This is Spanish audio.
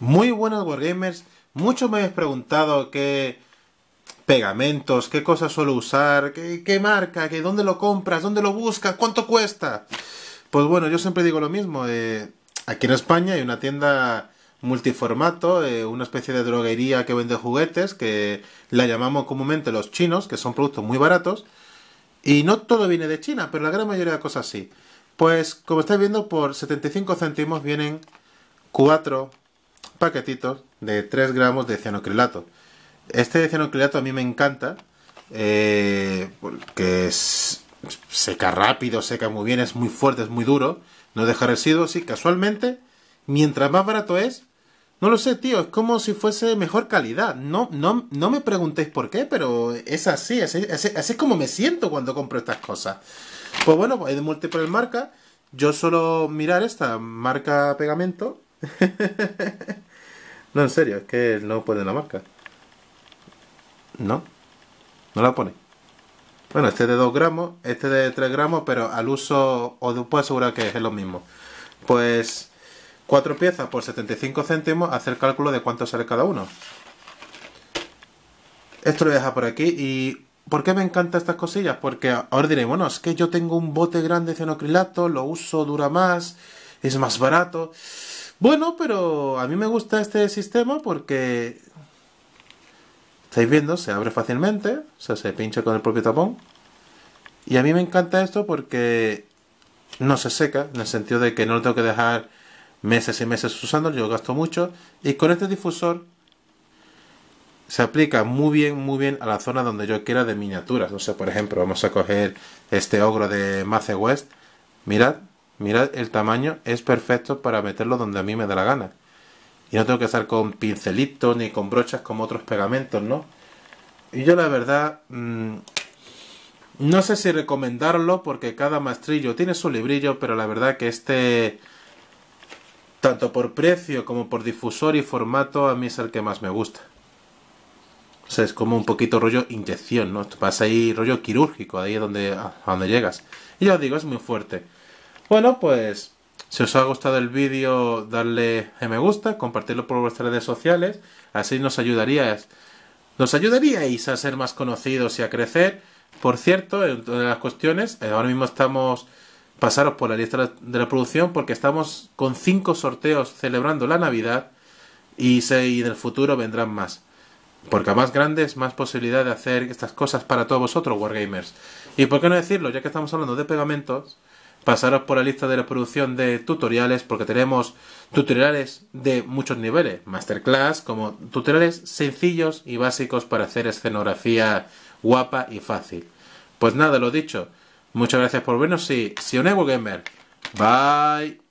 Muy buenas Wargamers, muchos me habéis preguntado qué pegamentos, qué cosas suelo usar, qué, marca, qué, dónde lo compras, dónde lo buscas, cuánto cuesta. Pues bueno, yo siempre digo lo mismo, eh, aquí en España hay una tienda multiformato, eh, una especie de droguería que vende juguetes, que la llamamos comúnmente los chinos, que son productos muy baratos, y no todo viene de China, pero la gran mayoría de cosas sí. Pues como estáis viendo, por 75 céntimos vienen cuatro paquetitos de 3 gramos de cianocrilato. Este cianocrilato a mí me encanta eh, porque seca rápido, seca muy bien, es muy fuerte, es muy duro, no deja residuos y casualmente, mientras más barato es, no lo sé, tío, es como si fuese mejor calidad. No, no, no me preguntéis por qué, pero es así, así, es como me siento cuando compro estas cosas. Pues bueno, hay de múltiples marcas. Yo suelo mirar esta marca pegamento. No, en serio, es que no pone la marca. No, no la pone. Bueno, este de 2 gramos, este de 3 gramos, pero al uso os puedo asegurar que es lo mismo. Pues 4 piezas por 75 céntimos, hacer cálculo de cuánto sale cada uno. Esto lo voy a dejar por aquí y ¿Por qué me encantan estas cosillas? Porque ahora diréis, bueno, es que yo tengo un bote grande de cianocrilato, lo uso, dura más, es más barato. Bueno, pero a mí me gusta este sistema porque estáis viendo, se abre fácilmente, o sea, se pincha con el propio tapón. Y a mí me encanta esto porque no se seca, en el sentido de que no lo tengo que dejar meses y meses usando, yo gasto mucho. Y con este difusor se aplica muy bien, muy bien a la zona donde yo quiera de miniaturas. O sea, por ejemplo, vamos a coger este ogro de Mace West. Mirad, Mirad el tamaño, es perfecto para meterlo donde a mí me da la gana. Y no tengo que estar con pincelitos ni con brochas como otros pegamentos, ¿no? Y yo la verdad, mm, no sé si recomendarlo porque cada maestrillo tiene su librillo, pero la verdad que este, tanto por precio como por difusor y formato, a mí es el que más me gusta. O sea, es como un poquito rollo inyección, ¿no? Pasa ahí rollo quirúrgico, ahí es donde, a donde llegas. Y ya os digo, es muy fuerte. Bueno, pues si os ha gustado el vídeo, darle a me gusta, compartirlo por vuestras redes sociales, así nos ayudaríais, nos ayudaríais a ser más conocidos y a crecer. Por cierto, en todas las cuestiones, eh, ahora mismo estamos pasaros por la lista de la producción porque estamos con cinco sorteos celebrando la Navidad y, se, y en el futuro vendrán más. Porque a más grandes, más posibilidad de hacer estas cosas para todos vosotros, Wargamers. Y por qué no decirlo, ya que estamos hablando de pegamentos, pasaros por la lista de reproducción de tutoriales porque tenemos tutoriales de muchos niveles, masterclass, como tutoriales sencillos y básicos para hacer escenografía guapa y fácil. Pues nada, lo dicho, muchas gracias por vernos y si un Gamer. Bye.